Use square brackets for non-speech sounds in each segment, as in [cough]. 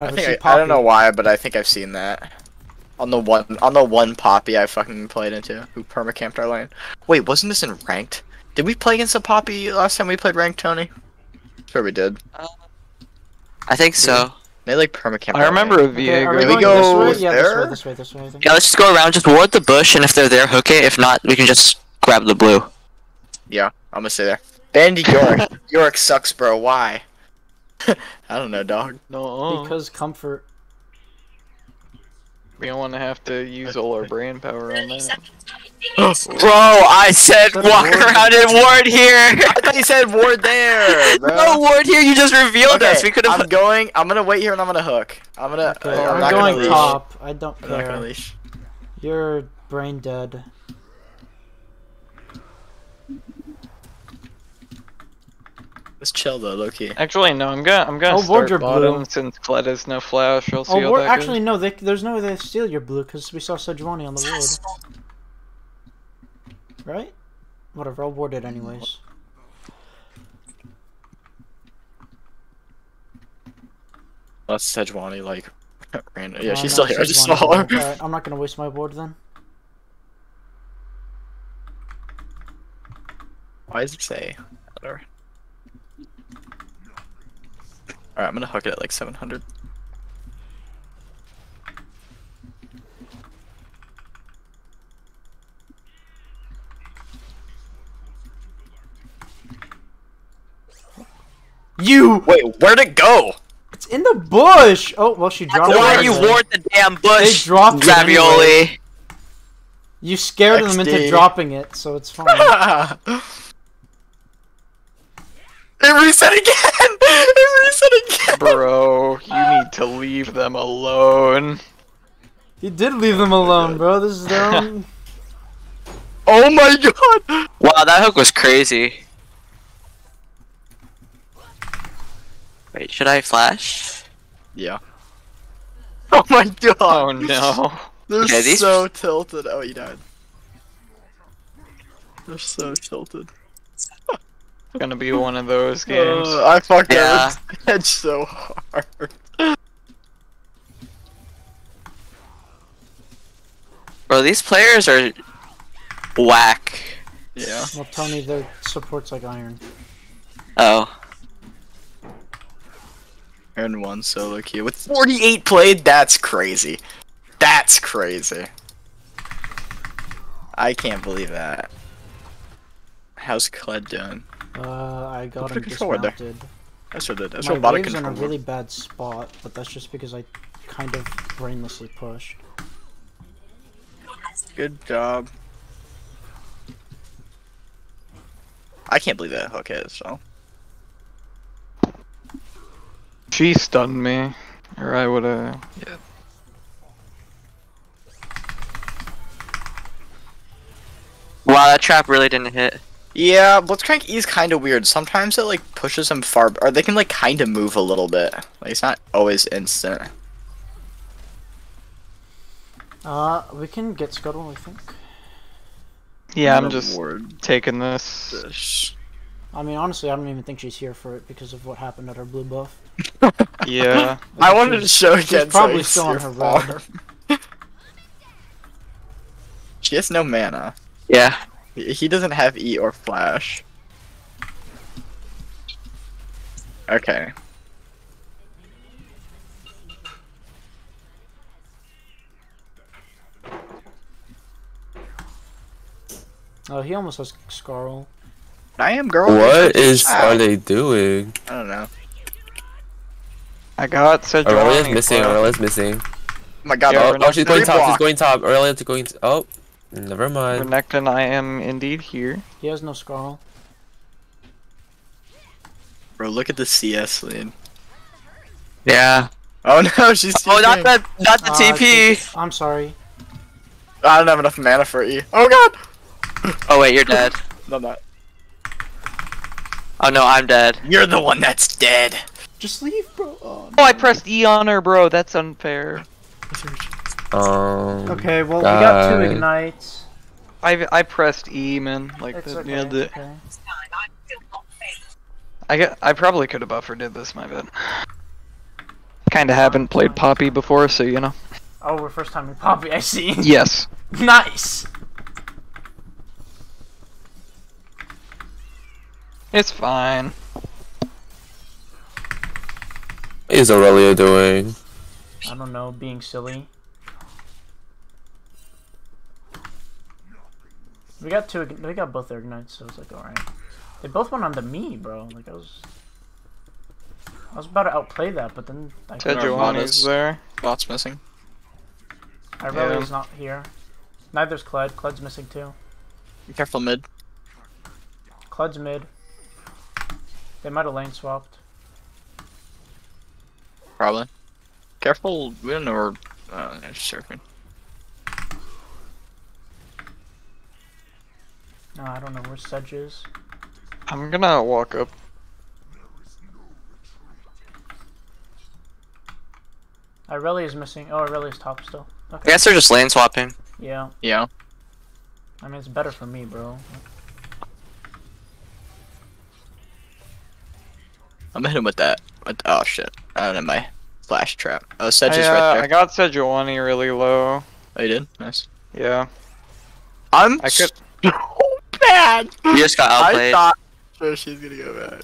I, I think I, I don't know why, but I think I've seen that. On the one on the one poppy I fucking played into, who permacamped our lane. Wait, wasn't this in ranked? Did we play against a poppy last time we played ranked, Tony? Sure we did. I think so. They like permacamped. I remember lane. a Okay, are Viego. we Maybe going go this way? Yeah, this there? way, this way, this way. Yeah, let's just go around. Just ward the bush, and if they're there, hook it. If not, we can just grab the blue. Yeah, I'm gonna stay there. Bandy York. [laughs] York sucks, bro. Why? [laughs] I don't know, dog. No, Because comfort. we don't want to have to use all our brain power on that. [laughs] Bro, I said Said walk ward. around and ward here. [laughs] I thought you said ward there, bro. no ward here. You just revealed Okay, us. We could have. I'm going. I'm gonna wait here and I'm gonna hook. I'm gonna. Okay, uh, I'm I'm not going gonna leash. top. I don't I'm not gonna care. leash. You're brain dead. Let's chill though, Loki. Actually, no. I'm gonna I'm gonna Oh, ward start your bottom blue. since Kled has no flash. I'll see Oh, how that actually goes. no. They, there's no way they steal your blue because we saw Sejuani on the ward. Right? Whatever. I'll ward it anyways. Unless Sejuani like [laughs] random. Yeah, Uh, she's still here. I just Sejuani saw her. ward. Alright, I'm not gonna waste my ward then. Why does it say? Whatever. Alright, I'm gonna hook it at like 700. You. Wait, where'd it go? It's in the bush. Oh well, she dropped. It. Why it you anyway. ward the damn bush, They bush? dropped it anyway. ravioli. You scared them into dropping it, so it's fine. [laughs] it reset again! [laughs] It reset again! Bro, you need to leave them alone. you did leave them alone, bro. This is their own. [laughs] Oh my god! Wow, that hook was crazy. Wait, should I flash? Yeah. Oh my god! Oh no. They're Okay, these- so tilted. Oh, you died. They're so tilted. Gonna be one of those games. Uh, I fucked Yeah. [laughs] up his head so hard. Bro, these players are whack. Yeah. Well, Tony, their support's like iron. Oh. And one solo queue with 48 played. That's crazy. That's crazy. I can't believe that. How's Kled doing? Uh, I got Put him a controller there. dismounted. That's what it is. My robotic wave's in a really bad spot, but that's just because I kind of brainlessly pushed. Good job. I can't believe that hook hit, so. She stunned me. Or I would've. Yeah. Wow, that trap really didn't hit. Yeah, Blitzcrank E is kind of weird. Sometimes it like pushes them far, or they can like kind of move a little bit. Like it's not always instant. Uh, we can get Scuttle, I think. Yeah, I'm gonna just ward taking this. this. I mean, honestly, I don't even think she's here for it because of what happened at her blue buff. [laughs] Yeah. [laughs] I think wanted to she's- show she's again. so probably you still on her her farm. [laughs] she has no mana. Yeah. He he doesn't have E or Flash. Okay. Oh, he almost has Scarl. I am girl. What is Ah, are they doing? I don't know. I got so Irelia's Sejuani. missing. but- Irelia's missing. Oh my god. Yeah, Oh, oh, she's going three top. She's going top. Aurelia going. To, oh, never mind. Renekton, I am indeed here. He has no Scarl. Bro, look at the CS lead. Yeah. Oh [laughs] no, she's. Oh, not the not the Uh, TP. I'm sorry. I don't have enough mana for E. Oh god. Oh wait, you're dead. [laughs] No, I'm not. Oh no, I'm dead. You're the one that's dead. Just leave, bro. Oh, Oh, I pressed E on her, bro. That's unfair. Um. Okay, well, we got two ignites. I I pressed E, man. Like It's that okay. nailed it's it. okay. I get. I probably could have buffered did this. My bad. Kinda haven't played Poppy before, so you know. Oh, we're first time in Poppy, I see. [laughs] Yes. nice! It's fine. What is Irelia doing? I don't know, being silly. We got two, we got both their ignites, so it's like, alright. They both went on to me, bro. Like, I was... I was about to outplay that, but then I, Sejuani's there. Bot's missing. I really Yeah. is not here. Neither's Kled. Kled's missing too. Be careful mid. Kled's mid. They might have lane swapped. Probably. Careful, we don't know where. Uh, they're surfing. No, I don't know where Sedge is. I'm gonna walk up. Irelia is missing. Oh, Irelia's top still. I guess they're just lane swapping. Yeah. Yeah. I mean, it's better for me, bro. I'm gonna hit him with that. With, oh shit. I don't have my flash trap. Oh, Sedge I, is uh, right I there. got Sejuani really low. Oh, you did? Nice. Yeah. I'm I could- [laughs] so bad! You just got outplayed. I thought sure she's gonna go bad.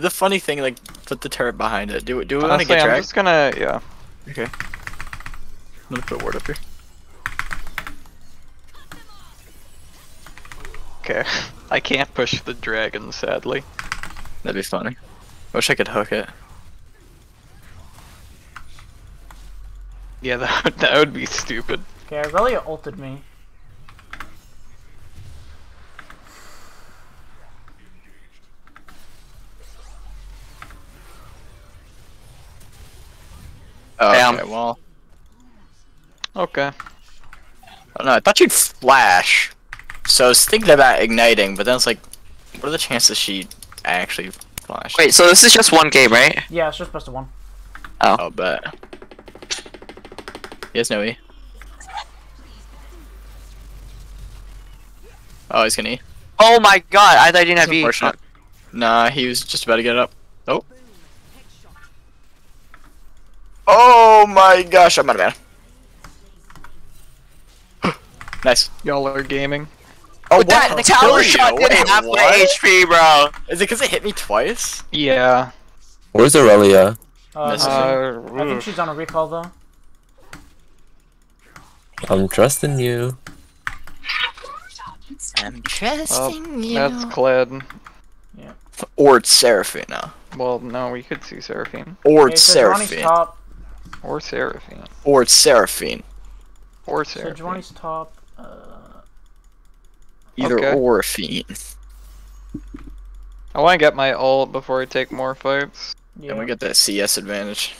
The funny thing, like, put the turret behind it. Do, it. do we want to Honestly, get I'm just gonna, yeah. Okay. I'm gonna put a ward up here. Okay. [laughs] I can't push the dragon, sadly. That'd be funny. Wish I could hook it. Yeah, [laughs] that would, that would be stupid. Okay, Irelia ulted me. Oh, Damn. okay, well. Okay. I don't know, I thought you'd flash. So I was thinking about igniting, but then it's like, what are the chances she actually flashed? Wait, so this is just one game, right? Yeah, it's just best of one. Oh. I'll bet. He has no E. Oh, he's gonna E. Oh my god, I thought you didn't have E. unfortunate. Nah, he was just about to get it up. Oh. Oh my gosh, I'm out of mana. [gasps] nice. Y'all are gaming. Oh, But that what? tower Kill shot you? did Wait, half my? HP, bro. Is it because it hit me twice? Yeah. Where's Irelia? Uh, Missing. I think Uh, she's on a recall though. I'm trusting you. I'm trusting you. that's Kled. Or it's Seraphine. Well, no, we could see Seraphine. Or Okay, it's so Seraphine. top. Or Seraphine. Or it's Seraphine. Or So Seraphine. Johnny's top. Uh, Either Okay. or a fiend. I want to get my ult before I take more fights. yeah. And we get that CS advantage.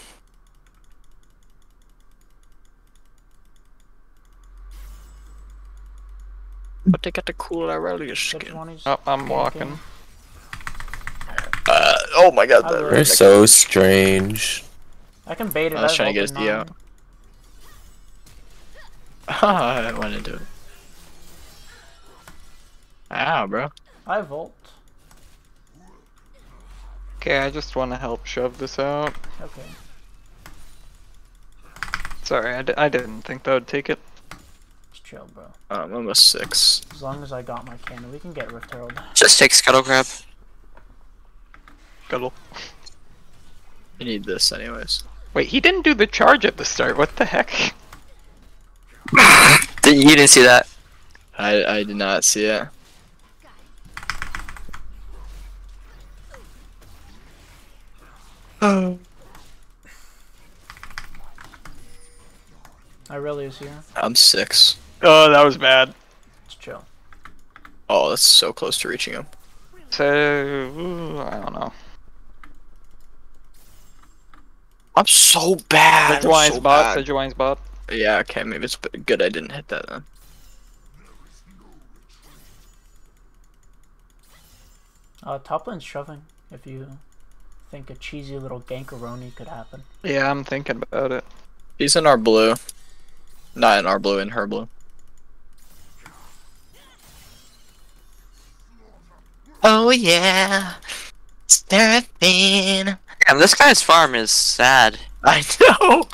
But they got the cool Irelia skin. Oh, I'm ganking. walking. Uh, oh my god, I that will. You're so strange. I can bait it. I was trying to get his D out. nine. [laughs] I went into it. Ow, bro. I volt. Okay, I just want to help shove this out. Okay. Sorry, I, d- I didn't think that would take it. Just chill, bro. Um, I'm almost six. As long as I got my cannon, we can get Rift Herald. Just take Scuttle Crab. Scuttle. You need this anyways. Wait, he didn't do the charge at the start. What the heck? [laughs] Did- You didn't see that. I I did not see it. [sighs] Oh. I really is here. I'm six. Oh, that was bad. Let's chill. Oh, that's so close to reaching him. So, ooh, I don't know. I'm so bad. I'm Sejuani's so bot. bad. Sejuani's bot. Yeah, okay, maybe it's good I didn't hit that then. Uh, top lane's shoving. If you think a cheesy little gankaroni could happen. Yeah, I'm thinking about it. He's in our blue. Not in our blue, in her blue. Oh yeah, Seraphine. Yeah, Damn, this guy's farm is sad. I know.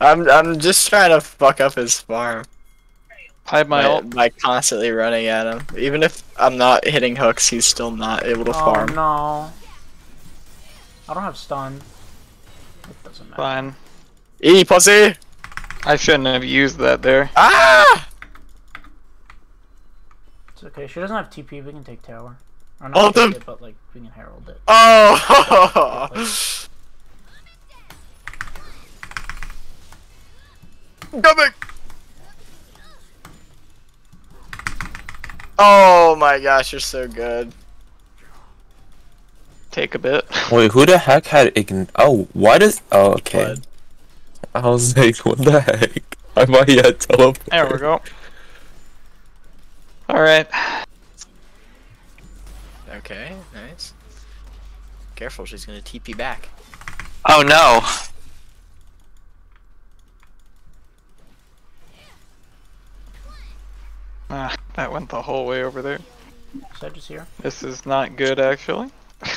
I'm I'm just trying to fuck up his farm Hide my by, ult. by constantly running at him. Even if I'm not hitting hooks, he's still not able to Oh farm. no. I don't have stun. It doesn't matter. Fine. E pussy! I shouldn't have used that there. Ah! It's okay. She doesn't have TP. We can take tower. Or All not them- take it, but like we can herald it. Oh! [laughs] Coming! Oh my gosh, you're so good. Take a bit. [laughs] Wait, who the heck had ign? Oh, why does? Oh, okay. Blood. I was like, [laughs] what the heck? I might have teleport. There we go. Alright. Okay, nice. Careful, she's gonna TP back. Oh no. Ah, that went the whole way over there. Sedge is here. This is not good, actually. [laughs]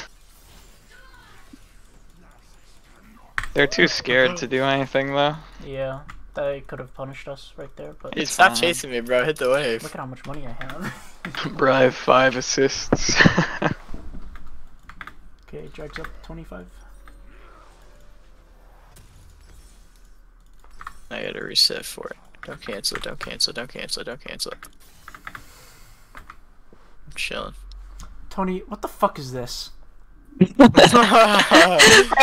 They're too scared to do anything, though. Yeah, they could have punished us right there, but It's Stop fine. chasing me, bro. Hit the wave. look at how much money I have. [laughs] Bribe five assists. [laughs] okay, drags up 25. I gotta reset for it. Don't cancel it, don't cancel it, don't cancel it, don't cancel it. I'm chilling. Tony, what the fuck is this? [laughs]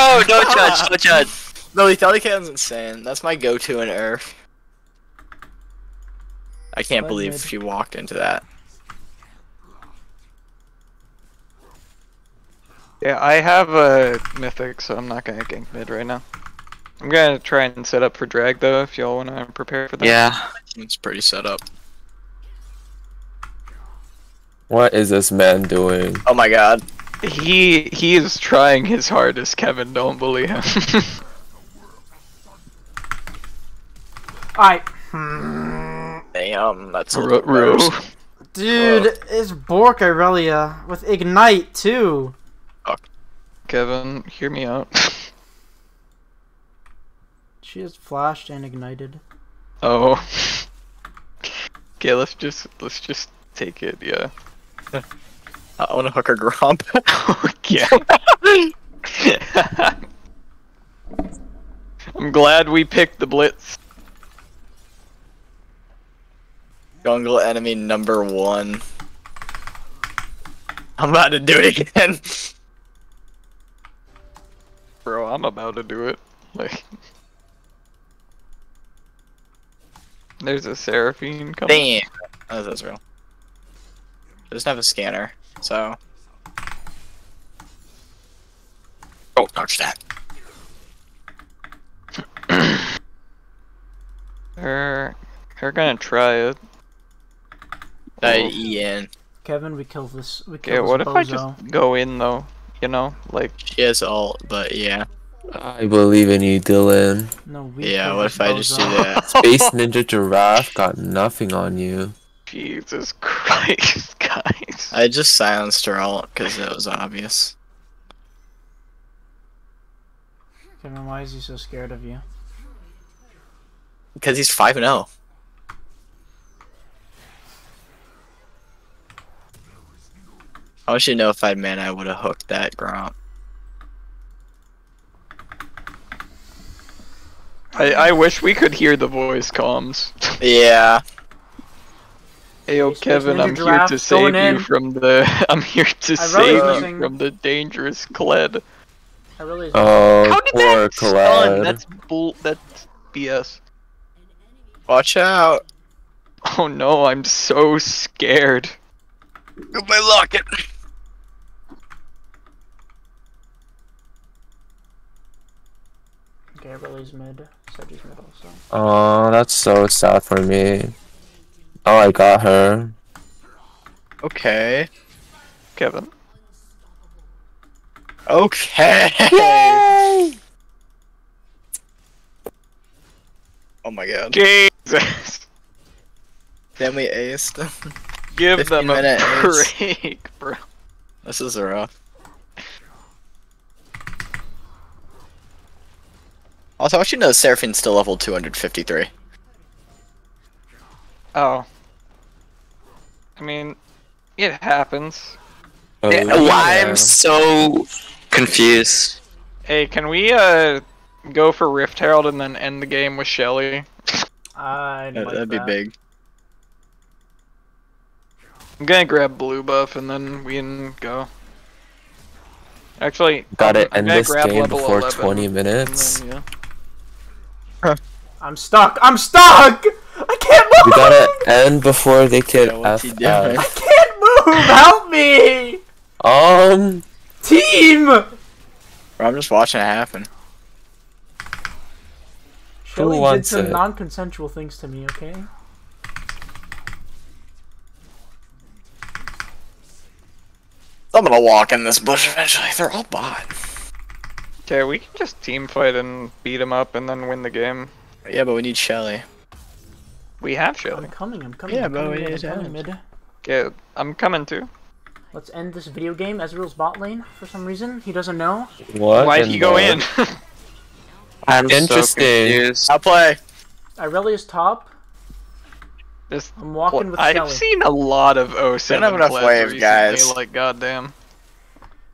Oh, don't judge, don't judge. No, lethality cannon's insane. That's my go-to in Earth. I can't Blood believe mid. she walked into that. yeah, I have a mythic, so I'm not gonna gank mid right now. I'm gonna try and set up for drag, though, if y'all wanna prepare for that. Yeah. It's pretty set up. What is this man doing? Oh my god. He he is trying his hardest, Kevin. Don't believe him. [laughs] Alright. Damn, that's a Ru- little Ru. gross. Dude, uh, it's Bork Irelia with Ignite too. Kevin, hear me out. [laughs] She is flashed and ignited. Oh. Okay, let's just let's just take it. Yeah. I wanna hook her grump. [laughs] Okay. [laughs] I'm glad we picked the blitz. Jungle enemy number one. I'm about to do it again. [laughs] Bro, I'm about to do it. Like [laughs] There's a Seraphine coming. Damn. Oh, that's real. It doesn't have a scanner, so. Don't touch that. They're they're gonna try it. Die Ian. Kevin, we kill this. We kill Okay, this what if I just go in though? You know, like She has ult, but yeah. I believe in you, Dylan. No, we Yeah, what this if I just do that? [laughs] Space Ninja Giraffe got nothing on you. Jesus [laughs] Christ, guys. I just silenced her ult because it was obvious. Kevin, why is he so scared of you? Because he's 5 and oh. 0. I want you know if I'd man, I would have hooked that Gromp. I, I wish we could hear the voice comms. [laughs] Yeah. Hey yo, Kevin, I'm here to save you in. from the. [laughs] I'm here to I save you losing- from the dangerous Kled. I really. Oh, How did poor that stun? That's bull. That's BS. Watch out. Oh no, I'm so scared. Goodbye, locket. Okay, Riley's mid. Sedge's mid also. Oh, that's so sad for me. Oh, I got her. Okay. Kevin. Okay. Oh my god. Jesus. Then we aced. Them. Give them a minute ace. break, bro. this is rough. Also, I want you to know Seraphine's still level 253. Oh. I mean, it happens. Oh, Yeah, I'm so confused. Hey, can we uh go for Rift Herald and then end the game with Shelly? I That, like that'd be big. I'm gonna grab blue buff and then we can go. Actually, Gotta I'm end gonna this grab game level before 11, 20 minutes. then, yeah. [laughs] I'm stuck. I'm stuck. I can't move. We gotta end before they can Yeah, what's F doing? I can't move. Help me, Um, team. Bro, I'm just watching it happen. Shelly did some it? non-consensual things to me. Okay. I'm gonna walk in this bush eventually. They're all bot. Okay, we can just team fight and beat him up and then win the game. Yeah, but we need Shelly. We have Shelly. I'm Shelly. coming. I'm coming. Yeah, I'm but coming, we mid, need I'm coming mid. Okay, I'm coming too. Let's end this video game. Ezreal's bot lane for some reason. He doesn't know. what? Why'd in he go the- in? [laughs] I'm so Interesting. confused. I'll play. Irelia's top. This, I'm walking with I've Shelly. seen a lot of 07 have enough plebs wave, recently, guys. Like, goddamn.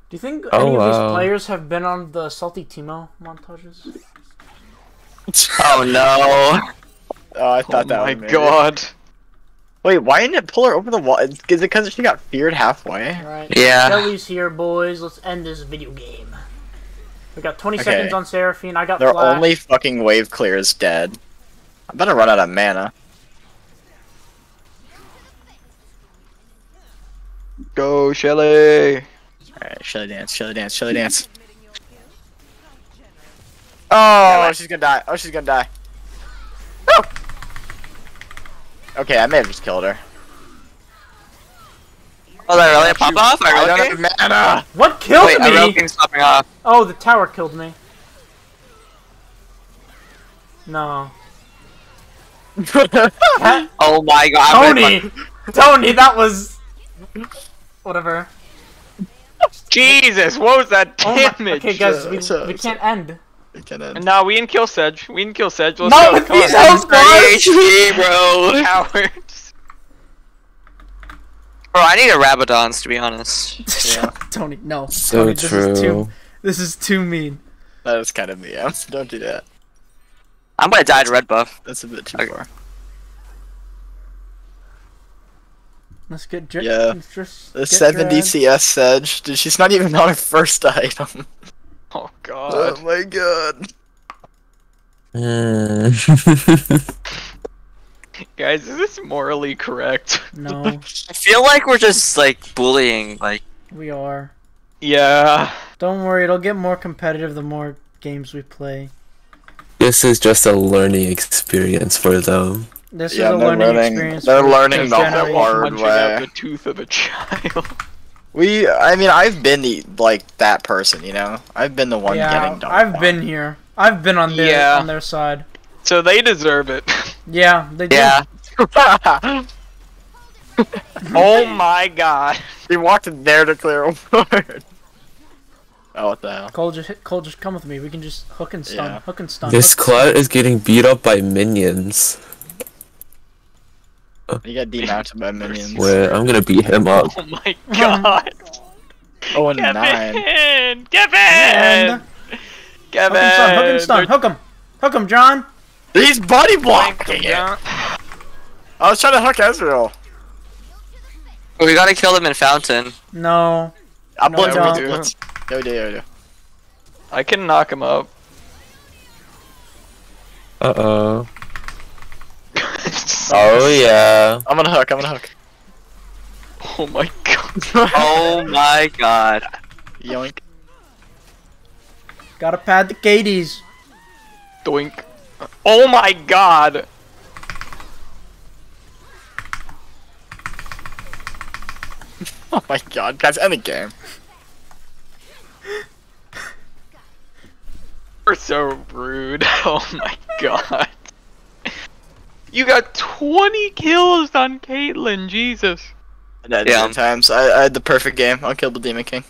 Do you think Oh, any of these wow. players have been on the Salty Teemo montages? [laughs] Oh no. Oh, I Oh thought that my was maybe. god. Wait, why didn't it pull her over the wall? Is it because she got feared halfway? Alright. Yeah. Shelly's here, boys. Let's end this video game. We got 20 Okay. seconds on Seraphine. I got Their flash. only fucking wave clear is dead. I'm about to run out of mana. Go, Shelly. Alright, Shelly dance, Shelly dance, Shelly dance. Oh, she's gonna die. Oh, she's gonna die. Oh! Okay, I may have just killed her. Oh, that really a pop off? I I don't have mana! Uh, what killed Wait, me? a King's popping off. Oh, the tower killed me. No. [laughs] Oh my god. Tony! Tony, that was. Whatever. Jesus, what was that Oh my- damage? Okay, guys, we, so- we so- can't end. And now we can kill Sedge. We can kill Sedge. Let's No, go. with Come these health bars! HP, bro. Cowards. Bro, I need a Rabadons to be honest. [laughs] Yeah. Tony, no. So Tony, this is too. true. This is too mean. That is kind of me. yeah. [laughs] Don't do that. I'm gonna die to red buff. That's a bit too Okay. far. Let's get dr- Yeah. let's just The get 7 dragged. DCS Sedge. Dude, she's not even on her first item. [laughs] Oh god. Oh my god. [laughs] Guys, is this morally correct? No, I feel like we're just like bullying. Like, we are. Yeah. Don't worry, it'll get more competitive the more games we play. this is just a learning experience for them. This Yeah, is a they're learning, learning- experience. they're learning this the whole generation. hard way. out the tooth of a child. We, I mean, I've been the, like, that person, you know? I've been the one Yeah, getting dunked I've on. been here. I've been on their Yeah. on their side. so they deserve it. [laughs] Yeah, they do. yeah. [laughs] oh my god. he walked in there to clear a word. Oh, what the hell? Cole just Cole just come with me. We can just hook and stun, Yeah. hook and stun. This hook- Clut is getting beat up by minions. You got demounted by [laughs] minions. Wait, I'm gonna beat him up. Oh my god. Oh, and nine. Kevin! Kevin! And Kevin! hook him, stun, hook and stun, hook him, hook him, John. He's body blocking it! I was trying to hook Ezreal. We gotta kill them in Fountain. No, I'm No, blitz, we blitz, don't. blitz. Yo, do, yo, do. I can knock him up. Uh [laughs] oh. Yeah. I'm gonna hook, I'm gonna hook. Oh my god. [laughs] Oh my god. Yoink. gotta pad the KDs. Doink. Oh my god. [laughs] Oh my god, guys, end the game. You're so rude. Oh my god. You got 20 kills on Caitlyn, Jesus. I died Yeah. yeah. times. I, I had the perfect game. I'll kill the Demon King.